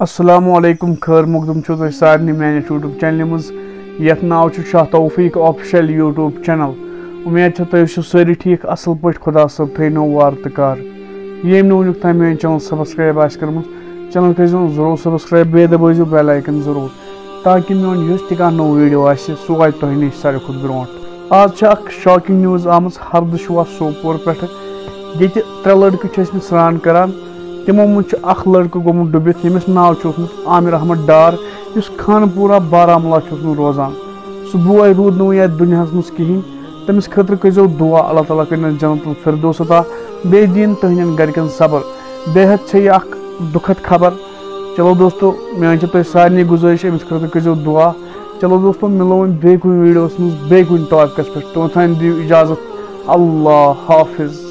السلام علیکم خیر مقدم چھو تھی سارے میانہ یوٹیوب چینل مز یت ناو شاہ توفیق آفیشل یوٹیوب چینل امید تھی چھو ساری ٹھیک اصل پہ خدا صب تھی نو وار تو کار یم نو ونیک تام میون چینل سبسکرائب آس کرم چینل کر ضرور سبسکرائب بیٚیہِ دبٲیزیو بیل آیکن ضرور تاکہ میون یس تہ کانٛہہ نوٚو ویٖڈیو آسہِ سُہ واتہِ تۄہہِ نِش ساروی کھۄتہٕ برونٛٹھ آز چھِ اکھ شاکنگ نِوٕز آمٕژ ہردٕ شوا سوپور پٮ۪ٹھٕ ییٚتہِ ترٛےٚ لڑکہٕ چھِ ٲسمٕتۍ سرٛان کران تمو منٛز چھُ اکھ لڑکہٕ گوٚمُت ڈُبِتھ، ییٚمِس ناو چھُ اوسمُت عامر احمد ڈار، یُس خانہٕ پوٗرہ بارہمولہ چھُ اوسمُت روزان۔ سُہ بوے روٗد نہٕ وۄنۍ یتھ دُنیاہس منٛز کِہیٖنۍ۔ تٔمِس خٲطرٕ کٔرۍزیو دُعا، اللہ تعالیٰ کٔرِنس جنت الفردوس عطا۔ بیٚیہِ دِیِن تٕہنٛدٮ۪ن گرِکٮ۪ن صبر۔ بے حد چھےٚ یہِ اکھ دُکھد خبر۔ چلو دوستو میٲنۍ چھِ تۄہہِ سارنٕے گُزٲرِش، أمِس خٲطرٕ کٔرۍزیو دُعا۔ چلو دوستو، مِلو وۄنۍ بیٚیہِ کُنہِ ویٖڈیوَس منٛز، بیٚیہِ کُنہِ ٹاپِکَس پٮ۪ٹھ۔ توٚتام دِیِو اِجازت۔ اللہ حافِظ۔